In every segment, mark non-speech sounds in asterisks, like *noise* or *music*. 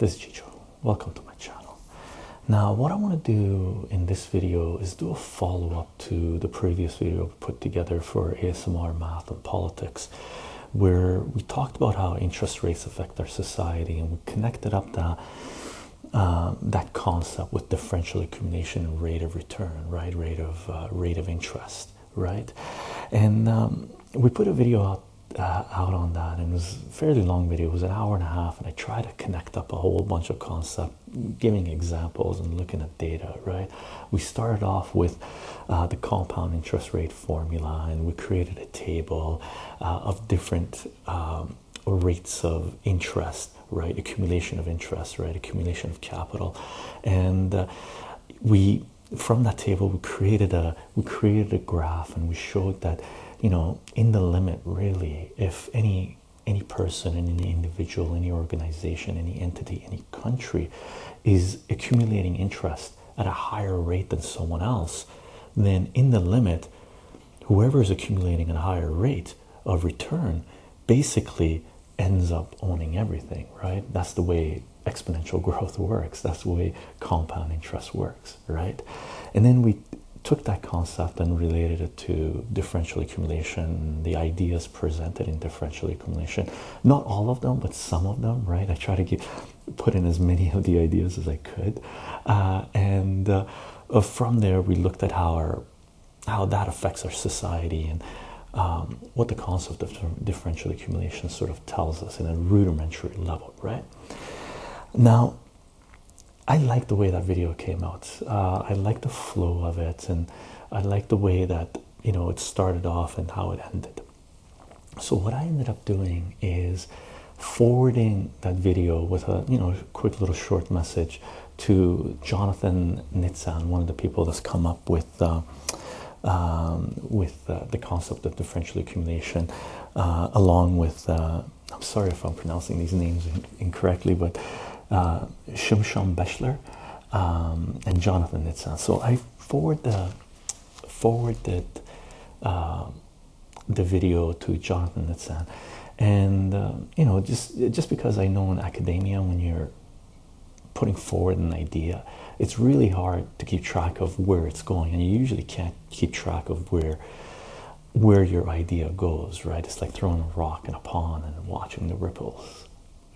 this is Chycho. Welcome to my channel. Now, what I want to do in this video is do a follow up to the previous video put together for ASMR math and politics, where we talked about how interest rates affect our society and we connected up that. Um, that concept with differential accumulation and rate of return, right? Rate of uh, rate of interest, right? And um, we put a video out uh, out on that, and it was a fairly long video. It was an hour and a half, and I tried to connect up a whole bunch of concepts, giving examples and looking at data. Right? We started off with uh, the compound interest rate formula, and we created a table uh, of different um, rates of interest. Right? Accumulation of interest. Right? Accumulation of capital, and uh, we from that table we created a we created a graph, and we showed that you know, in the limit, really, if any any person, and any individual, any organization, any entity, any country is accumulating interest at a higher rate than someone else, then in the limit, whoever is accumulating at a higher rate of return basically ends up owning everything, right? That's the way exponential *laughs* growth works. That's the way compound interest works, right? And then we took that concept and related it to differential accumulation, the ideas presented in differential accumulation. Not all of them, but some of them, right? I try to put in as many of the ideas as I could. Uh, and uh, uh, from there, we looked at how, our, how that affects our society and um, what the concept of differential accumulation sort of tells us in a rudimentary level, right? Now, I like the way that video came out. Uh, I like the flow of it, and I like the way that you know it started off and how it ended. So what I ended up doing is forwarding that video with a you know quick little short message to Jonathan Nitzan, one of the people that's come up with uh, um, with uh, the concept of differential accumulation, uh, along with uh, I'm sorry if I'm pronouncing these names incorrectly, but uh, Shimshon Beshler um, and Jonathan Nitzan. So I forward the forwarded uh, the video to Jonathan Nitzan, and uh, you know just just because I know in academia when you're putting forward an idea, it's really hard to keep track of where it's going, and you usually can't keep track of where where your idea goes, right? It's like throwing a rock in a pond and watching the ripples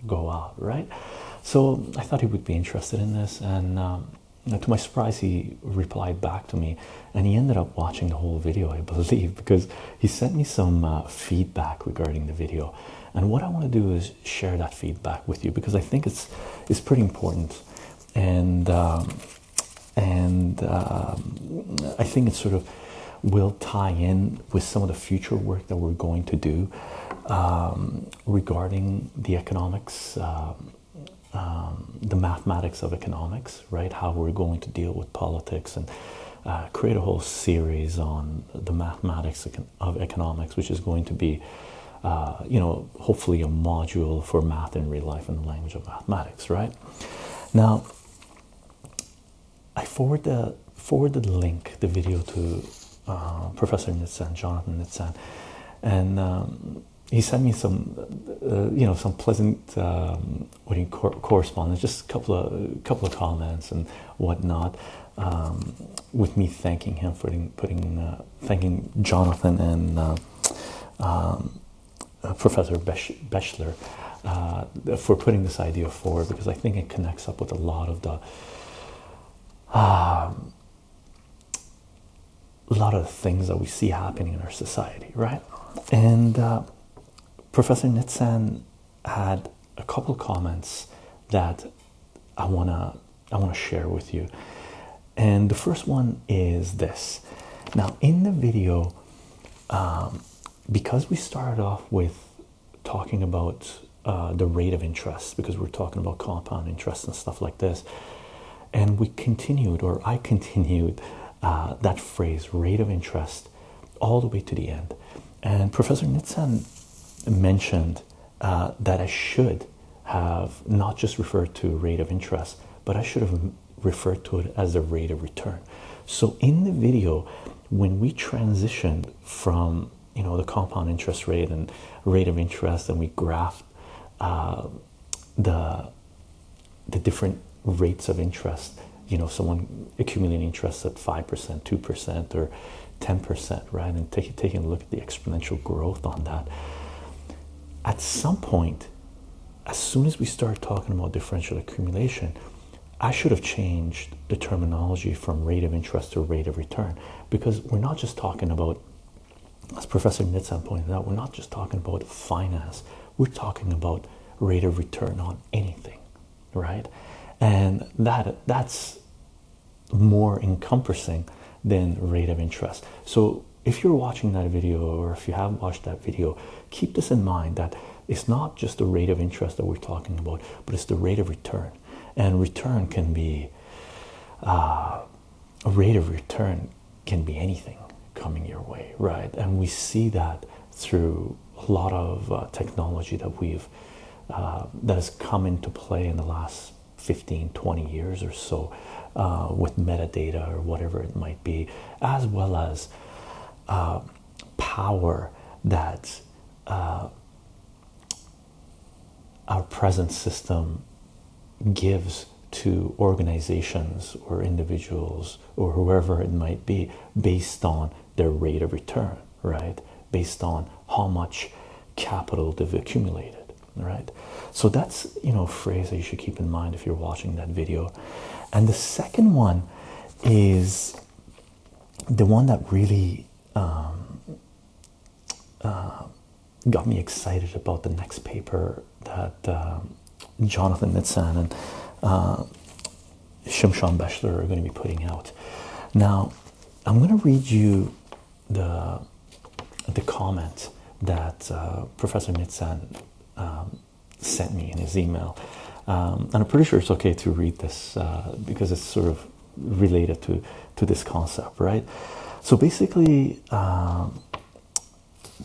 go out, right? So I thought he would be interested in this, and um, to my surprise, he replied back to me, and he ended up watching the whole video, I *laughs* believe, because he sent me some uh, feedback regarding the video. And what I want to do is share that feedback with you because I think it's it's pretty important, and um, and um, I think it sort of will tie in with some of the future work that we're going to do um, regarding the economics. Um, um, the mathematics of economics, right? How we're going to deal with politics and uh, create a whole series on the mathematics of economics, which is going to be, uh, you know, hopefully a module for math in real life and the language of mathematics, right? Now, I forward the forwarded the link, the video to uh, Professor Nitzan, Jonathan Nitzan, and um, he sent me some, uh, you know, some pleasant um, cor- correspondence, just a couple of couple of comments and whatnot, um, with me thanking him for putting, putting uh, thanking Jonathan and uh, um, uh, Professor Besh- Bechler uh, for putting this idea forward because I think it connects up with a lot of the. Um, a lot of things that we see happening in our society, right? And uh, Professor Nitzan had a couple comments that I wanna I wanna share with you, and the first one is this. Now, in the video, um, because we started off with talking about uh, the rate of interest, because we're talking about compound interest and stuff like this, and we continued, or I continued, uh, that phrase rate of interest all the way to the end. And Professor Nitzan mentioned uh, that I should have not just referred to rate of interest, but I should have referred to it as the rate of return. So in the video, when we transitioned from you know the compound interest rate and rate of interest, and we graphed uh, the the different rates of interest. You know, someone accumulating interest at five percent, two percent, or ten percent, right? And taking taking a look at the exponential growth on that. At some point, as soon as we start talking about differential accumulation, I should have changed the terminology from rate of interest to rate of return because we're not just talking about, as Professor Nitzan pointed out, we're not just talking about finance, we're talking about rate of return on anything, right? And that that's more encompassing than rate of interest. So if you're watching that video or if you have watched that video, keep this in mind that it's not just the rate of interest that we're talking about, but it's the rate of return. And return can be uh, a rate of return can be anything coming your way, right? And we see that through a lot of uh, technology that we've uh, that has come into play in the last 15 20 years or so uh, with metadata or whatever it might be as well as uh, power that uh, our present system gives to organizations or individuals or whoever it might be based on their rate of return, right? Based on how much capital they've accumulated, right? So that's you know a phrase that you should keep in mind if you're watching that video. And the second one is the one that really um, uh, got me excited about the next paper that um, Jonathan Nitzan and uh, Shimshon Beshler are going to be putting out. Now, I'm going to read you the the comment that uh, Professor Nitzan um, sent me in his email, um, and I'm pretty sure it's okay to read this uh, because it's sort of related to to this concept, right? So basically, um,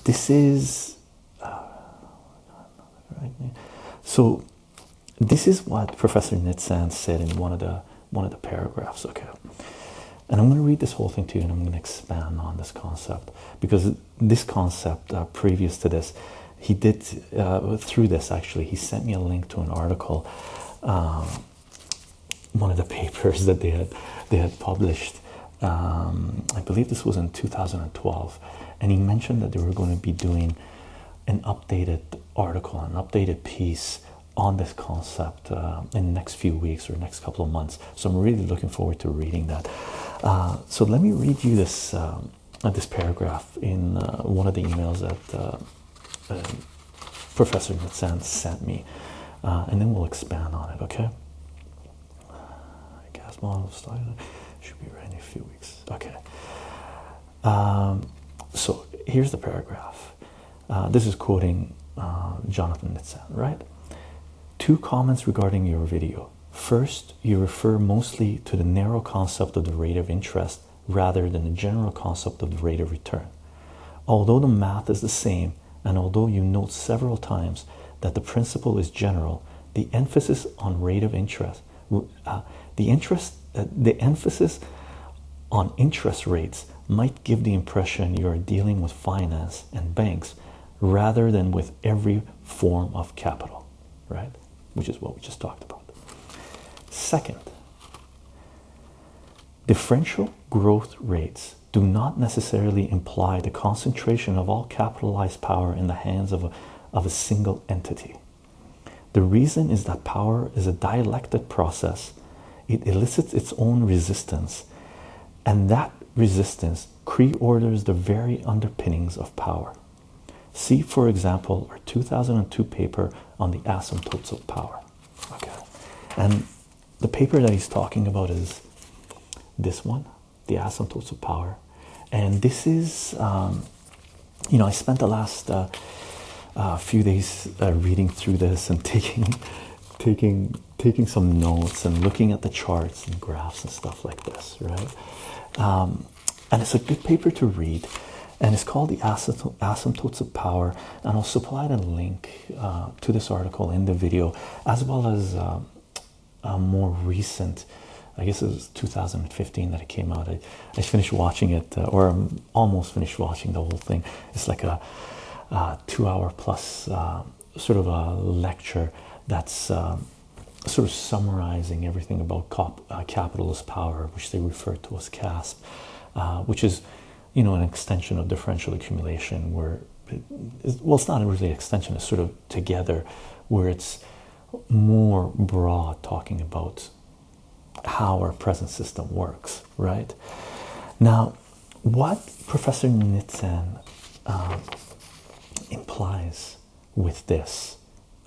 this is so this is what Professor Nitzan said in one of the one of the paragraphs. Okay, and I'm going to read this whole thing to you, and I'm going to expand on this concept because this concept, uh, previous to this, he did uh, through this actually. He sent me a link to an article, um, one of the *laughs* papers that they had they had published. Um, I believe this was in 2012, and he mentioned that they were going to be doing an updated article, an updated piece on this concept uh, in the next few weeks or next couple of months. So I'm really looking forward to reading that. Uh, so let me read you this um, uh, this paragraph in uh, one of the emails that uh, uh, Professor Nitzan sent me, and then we'll expand on it. Okay. Gas model in a few weeks. Okay. Um, so here's the paragraph. this is quoting Jonathan Nitzan, right? Two comments regarding your video. First, you refer mostly to the narrow concept of the rate of interest rather than the general concept of the rate of return. Although the math is the same, and although you note several times that the principle is general, the emphasis on rate of interest, uh, the interest, uh, the emphasis on interest rates might give the impression you are dealing with finance and banks rather than with every form of capital, right? which is what we just talked about. Second, differential growth rates do not necessarily imply the concentration of all capitalized power in the hands of a, of a single entity. The reason is that power is a dialectic process, it elicits its own resistance, and that resistance creorders the very underpinnings of power. See, for example, our 2002 paper on the asymptotes of power. Okay, and the paper that he's talking about is this one, the asymptotes of power, and this is, um, you know, I spent the last uh, uh, few days uh, reading through this and *laughs* taking, taking, taking some notes and looking at the charts and graphs and stuff like this, right? Um, and it's a good paper to read and it's called the asymptotes of power and i'll supply the link uh, to this article in the video as well as uh, a more recent i guess it was 2015 that it came out i, I finished watching it uh, or I'm almost finished watching the whole thing it's like a, a two hour plus uh, sort of a lecture that's um, sort of summarizing everything about uh, capital as power, which they refer to as CASP, uh, which is, you know, an extension of differential accumulation, where, well, it's not really an extension; it's sort of together, where it's more broad, talking about how our present system works, right? Now, what Professor Nitzan uh, implies with this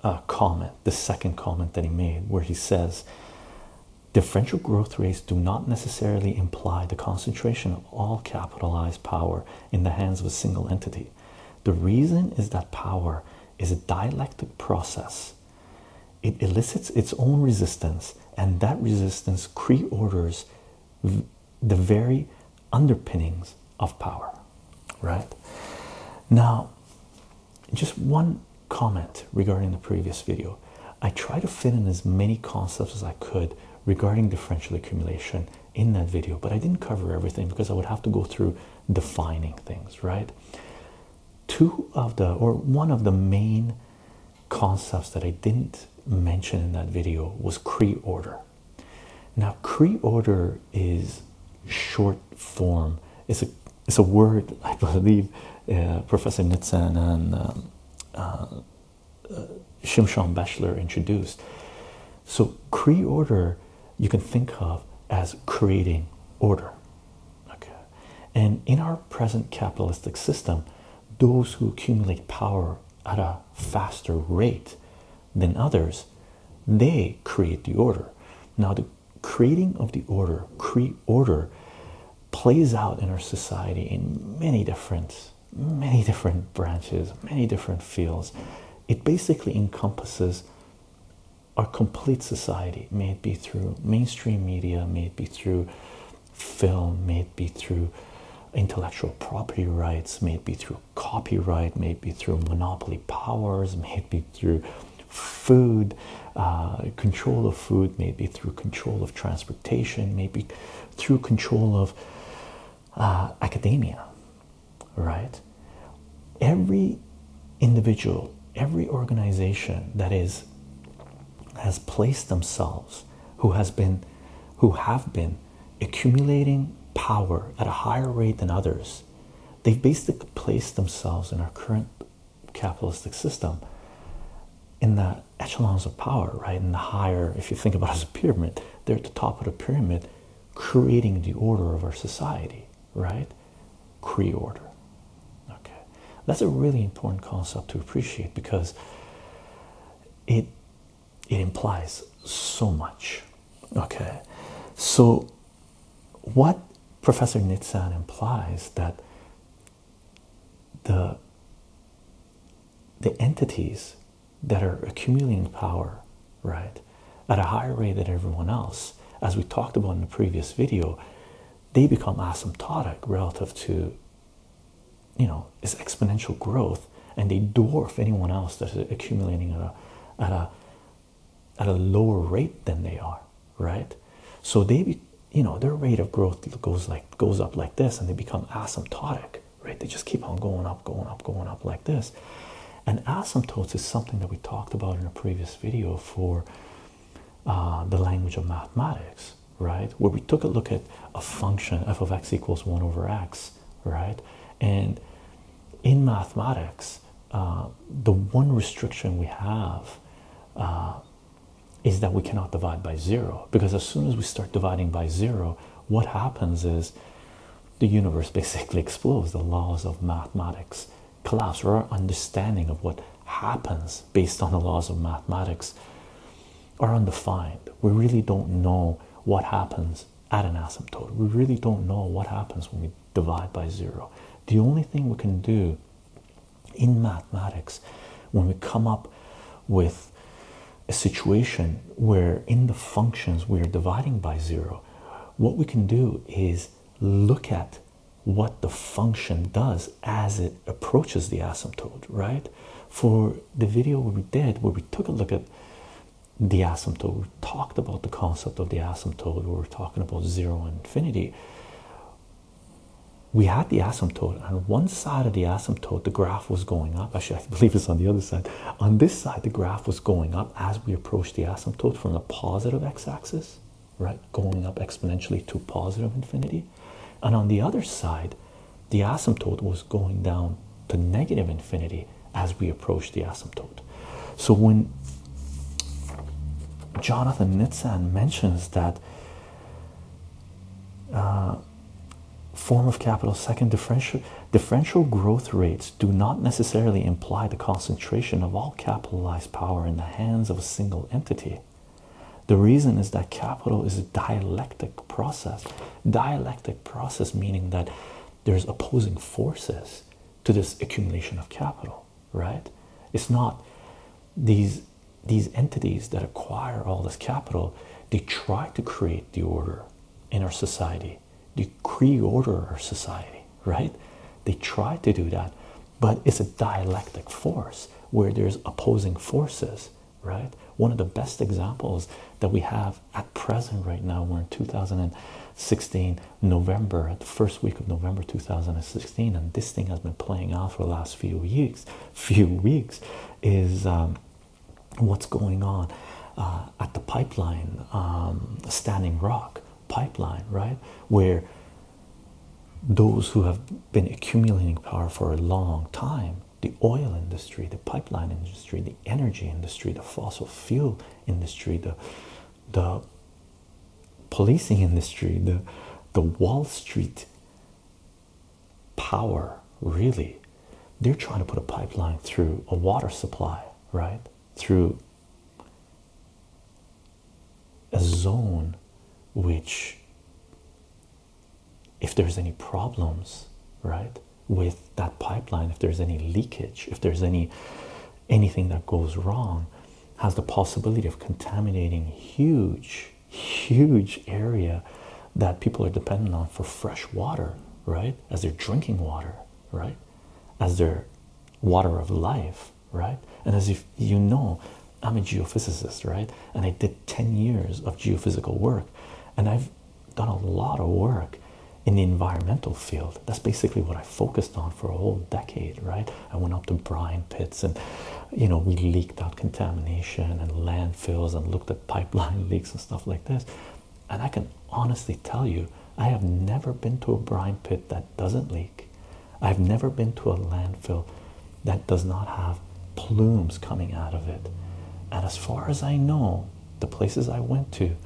uh, comment, the second comment that he made, where he says, differential growth rates do not necessarily imply the concentration of all capitalized power in the hands of a single entity. The reason is that power is a dialectic process. It elicits its own resistance, and that resistance creorders the very underpinnings of power, right? Now, just one comment regarding the previous video. I try to fit in as many concepts as I could regarding differential accumulation in that video, but I didn't cover everything because I would have to go through defining things, right? Two of the, or one of the main concepts that I didn't mention in that video was creorder. Now, creorder is short form. It's a it's a word *laughs* I believe uh, Professor Nitzan and um, uh, uh, Shimshon Beshler introduced. So creorder you can think of as creating order. Okay, and in our present capitalistic system, those who accumulate power at a faster rate than others, they create the order. Now the creating of the order, Cree order, plays out in our society in many different many different branches many different fields. It basically encompasses our complete society. May it be through mainstream media may it be through film may it be through intellectual property rights may it be through copyright may it be through monopoly powers may it be through food uh, control of food may it be through control of transportation maybe through control of uh, academia, right? Every individual, every organization that is has placed themselves, who has been, who have been accumulating power at a higher rate than others, they've basically placed themselves in our current capitalistic system in the echelons of power, right? In the higher, if you think about it as a pyramid, they're at the top of the pyramid, creating the order of our society right? creorder. That's a really important concept to appreciate because it it implies so much. Okay, so what Professor Nitzan implies that the the entities that are accumulating power, right, at a higher rate than everyone else, as we talked about in the previous video, they become asymptotic relative to you know is exponential growth and they dwarf anyone else that is accumulating at a at a at a lower rate than they are right so they be, you know their rate of growth goes like goes up like this and they become asymptotic right they just keep on going up going up going up like this and asymptotes is something that we talked about in a previous video for uh, the language of mathematics right? Where we took a look at a function f of x equals 1 over x, right? And in mathematics, uh, the one restriction we have uh, is that we cannot divide by zero because as soon as we start dividing by zero, what happens is the universe *laughs* basically explodes. The laws of mathematics collapse, or our understanding of what happens based on the laws of mathematics are undefined. We really don't know what happens at an asymptote. We really don't know what happens when we divide by zero. The only thing we can do in mathematics when we come up with a situation where in the functions we are dividing by zero, what we can do is look at what the function does as it approaches the asymptote, right? For the video we did, where we took a look at the asymptote. We talked about the concept of the asymptote. We were talking about zero and infinity. We had the asymptote, and one side of the asymptote, the graph was going up. Actually, *laughs* I believe it's on the other side. On this side, the graph was going up as we approached the asymptote from the positive x axis, right? Going up exponentially to positive infinity. And on the other side, the asymptote was going down to negative infinity as we approached the asymptote. So when Jonathan Nitzan mentions that uh, form of capital second differential differential growth rates do not necessarily imply the concentration of all capitalized power in the hands of a single entity. The reason is that capital is a dialectic process. Dialectic process meaning that there's opposing forces to this accumulation of capital right? It's not these these entities that acquire all this capital. They try to create the order in our society they creorder our society right? They try to do that but it's a dialectic force where there's opposing forces right? One of the best examples that we have at present right now we're in 2016 november the first week of november 2016 and this thing has been playing out for the last few weeks few weeks is um, what's going on uh, at the pipeline um, standing rock pipeline right? Where those who have been accumulating power for a long time the oil industry the pipeline industry the energy industry the fossil fuel industry the the policing industry the the wall street power really they're trying to put a pipeline through a water supply right? Through a zone which if there's any problems right with that pipeline if there's any leakage if there's any anything that goes wrong has the possibility of contaminating huge huge area that people are dependent on for fresh water right as their drinking water right as their water of life right and as if you know i'm a geophysicist right and i did 10 years of geophysical work and i've done a lot of work in the environmental field. That's basically what i focused on for a whole decade right? I went up to brine pits and you know we leaked out contamination and landfills and looked at pipeline *laughs* leaks and stuff like this. And i can honestly tell you i have never been to a brine pit that doesn't leak. I've never been to a landfill that does not have plumes coming out of it. And as far as i know the places i went to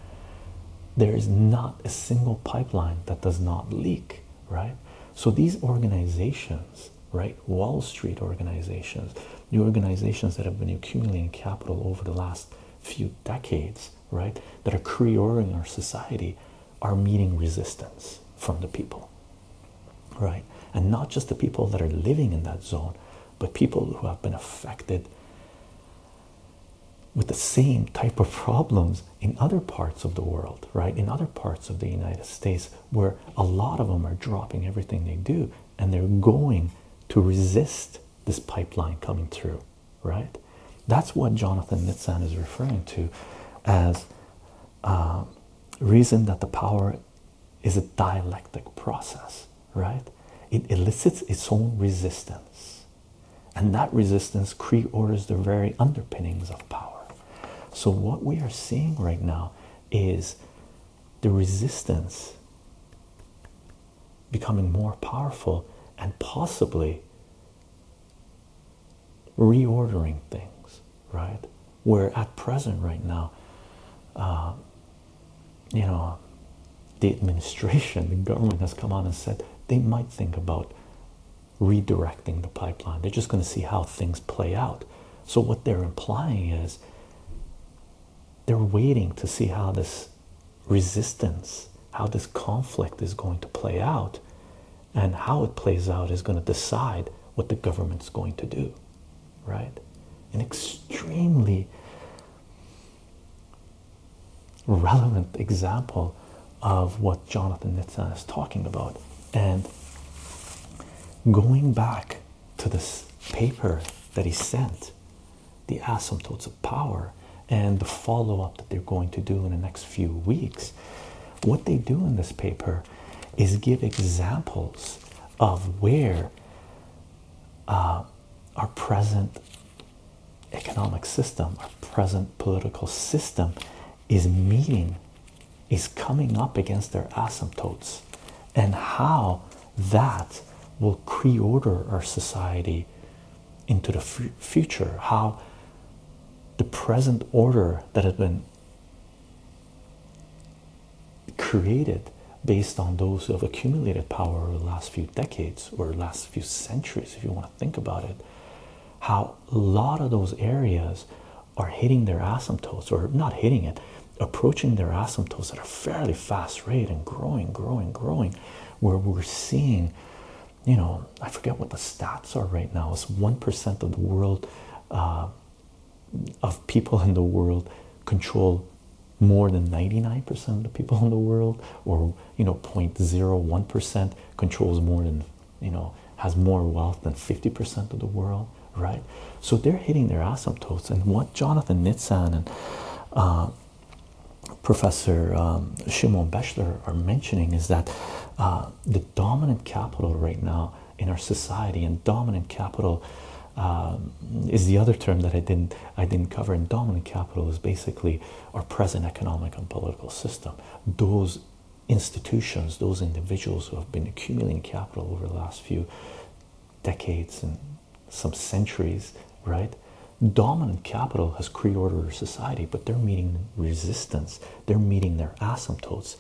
there is not a single pipeline that does not leak right? So these organizations right wall street organizations the organizations that have been accumulating capital over the last few decades right that are creating our society are meeting resistance from the people right? And not just the people that are living in that zone but people who have been affected with the same type of problems in other parts of the world, right? In other parts of the United States, where a lot of them are dropping everything they do and they're going to resist this pipeline coming through, right? That's what Jonathan Nitzan is referring to as uh, reason that the power is a dialectic process, right? It elicits its own resistance, and that resistance creorders the very underpinnings of power. So, what we are seeing right now is the resistance becoming more powerful and possibly reordering things, right? Where at present, right now, uh, you know, the administration, the government has come out and said they might think about redirecting the pipeline. They're just going to see how things play out. So, what they're implying is they're waiting to see how this resistance, how this conflict is going to play out, and how it plays out is going to decide what the government's going to do, right? An extremely relevant example of what Jonathan Nitzan is talking about. And going back to this paper that he sent, the asymptotes of power, and the follow up that they're going to do in the next few weeks. What they do in this paper is give examples of where uh, our present economic system, our present political system is meeting, is coming up against their asymptotes, and how that will creorder our society into the future. How the present order that has been created based on those who have accumulated power over the last few decades or last few centuries, if you want to think about it, how a lot of those areas are hitting their asymptotes or not hitting it, approaching their asymptotes at a fairly fast rate and growing, growing, growing, where we're seeing, you know, I forget what the stats are right now. It's one percent of the world, uh, of people in the world control more than 99% of the people in the world or you know 0.01% controls more than you know has more wealth than 50% of the world right? So they're hitting their asymptotes. And what jonathan nitzan and uh, professor um, shimon beshler are mentioning is that uh, the dominant capital right now in our society and dominant capital um, is the other term that I didn't I didn't cover. And dominant capital is basically our present economic and political system. Those institutions, those individuals who have been accumulating capital over the last few decades and some centuries, right? Dominant capital has creordered society, but they're meeting resistance. They're meeting their asymptotes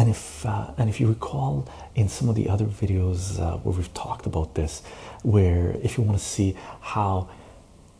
and if uh, and if you recall in some of the other videos uh, where we've talked about this where if you want to see how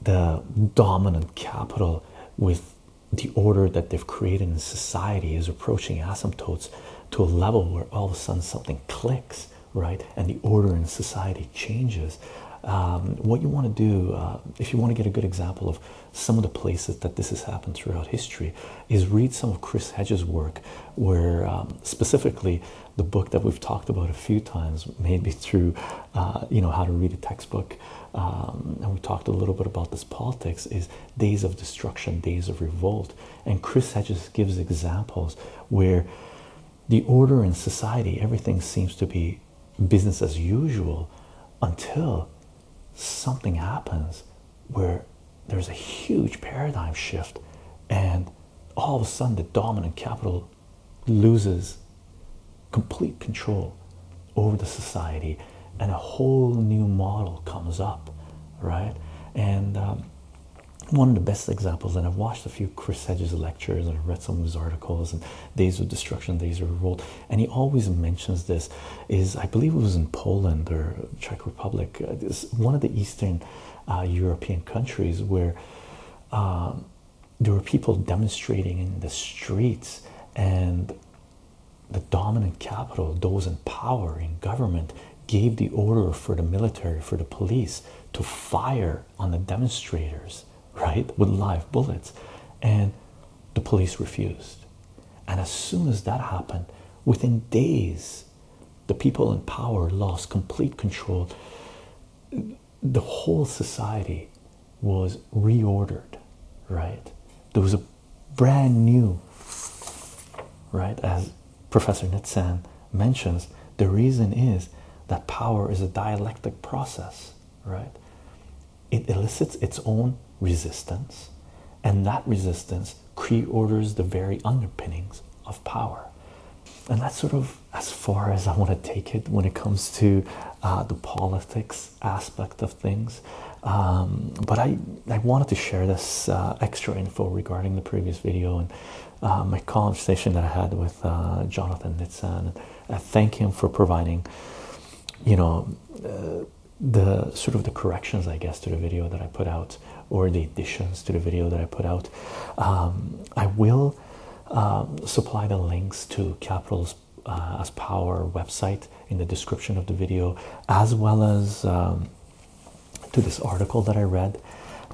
the dominant capital with the order that they've created in society is approaching asymptotes to a level where all of a sudden something clicks right? And the order in society changes um, what you want to do uh, if you want to get a good example of some of the places that this has happened throughout history is read some of chris hedges work where um, specifically the book that we've talked about a few times maybe through uh, you know how to read a textbook um, and we talked a little bit about this politics is days of destruction days of revolt. And chris hedges gives examples where the order in society everything seems to be business as usual until something happens where there's a huge paradigm shift and all of a sudden the dominant capital loses complete control over the society and a whole new model comes up right? And um, one of the best examples and i've watched a few chris hedges lectures and i've read some of his articles and days of destruction days of revolt and he always mentions this is i believe it was in poland or czech republic uh, this one of the eastern uh, european countries where um, there were people demonstrating in the streets and the dominant capital those in power in government gave the order for the military for the police to fire on the demonstrators right, with live bullets, and the police refused. And as soon as that happened, within days, the people in power lost complete control. The whole society was reordered, right? There was a brand new, right? As Professor Nitzan mentions, the reason is that power is a dialectic process, right? It elicits its own resistance, and that resistance creorders the very underpinnings of power. And that's sort of as far as I want to take it when it comes to uh, the politics aspect of things. Um, but I, I wanted to share this uh, extra info regarding the previous video and uh, my conversation that I had with uh, Jonathan Nitzan. I thank him for providing, you know, uh, the sort of the corrections, I guess, to the video that I put out or the additions to the video that I put out. Um, I will um, supply the links to Capital's uh, as Power website in the description of the video, as well as um, to this article that I read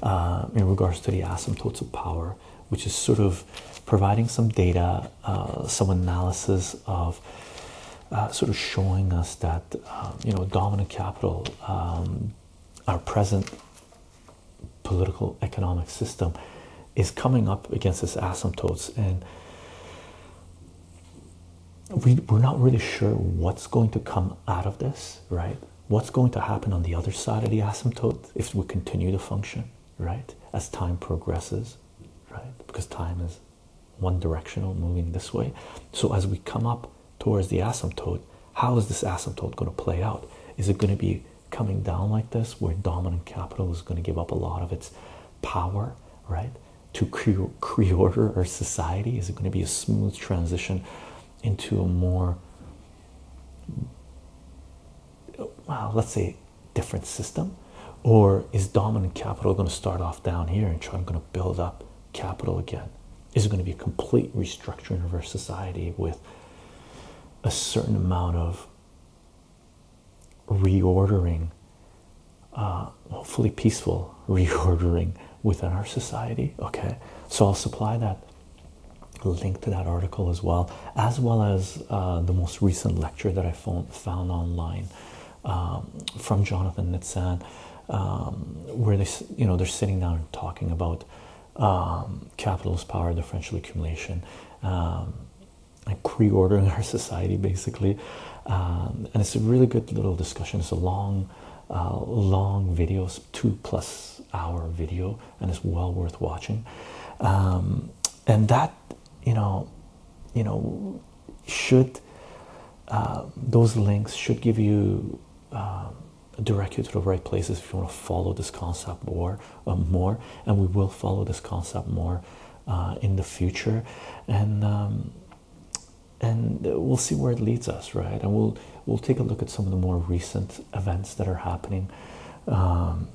uh, in regards to the asymptotes of power, which is sort of providing some data, uh, some analysis of. Uh, sort of showing us that um, you know dominant capital, um, our present political economic system is coming up against its asymptotes and we, we're not really sure what's going to come out of this, right? What's going to happen on the other side of the asymptote if we continue to function, right? As time progresses, right? Because time is one directional moving this way. So as we come up towards the asymptote, how is this asymptote going to play out? Is it going to be coming down like this, where dominant capital is going to give up a lot of its power, right? To creorder our society? Is it going to be a smooth transition into a more, well, let's say, different system? Or is dominant capital going to start off down here and try going to build up capital again? Is it going to be a complete restructuring of our society with a certain amount of reordering, uh, hopefully peaceful *laughs* reordering within our society? Okay, so I'll supply that link to that article as well, as well as uh, the most recent lecture that I found, found online um, from Jonathan Nitzan, um, where they, you know, they're sitting down and talking about um, capital as power, differential accumulation, um, and *laughs* creordering our society, basically. Um, and it's a really good little discussion. It's a long, uh, long video, two plus hour video, and it's well worth watching. Um, and that, you know, you know, should uh, those links should give you um, direct you to the right places if you want to follow this concept more, uh, more, and we will follow this concept more uh, in the future, and um, and we'll see where it leads us, right? And we'll we'll take a look at some of the more recent events that are happening um,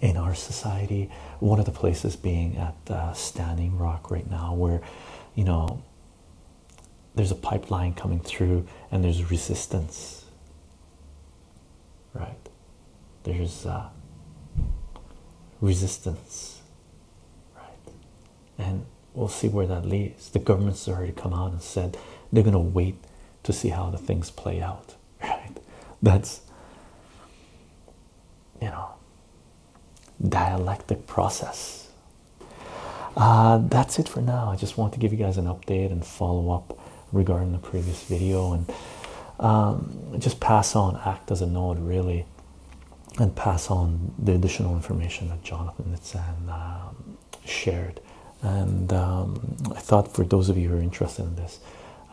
in our society. One of the places being at uh, Standing Rock right now, where you know there's a pipeline coming through and there's resistance right there's uh, resistance right and we'll see where that leads the government's already come out and said they're going to wait to see how the things play out *laughs* right? That's you know dialectic process. Uh, that's it for now. I just want to give you guys an update and follow up regarding the previous video and um, just pass on act as a node really and pass on the additional information that jonathan Nitzan, um, shared. And um, i thought for those of you who are interested in this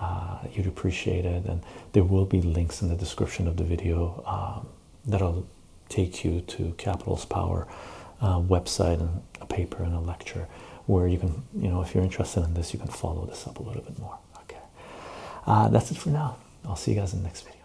uh, you'd appreciate it. And there will be links in the description of the video um, that'll take you to capital's power uh, website and a paper and a lecture where you can you know if you're interested in this you can follow this up a little bit more. Okay. Uh, that's it for now. I'll see you guys in the next video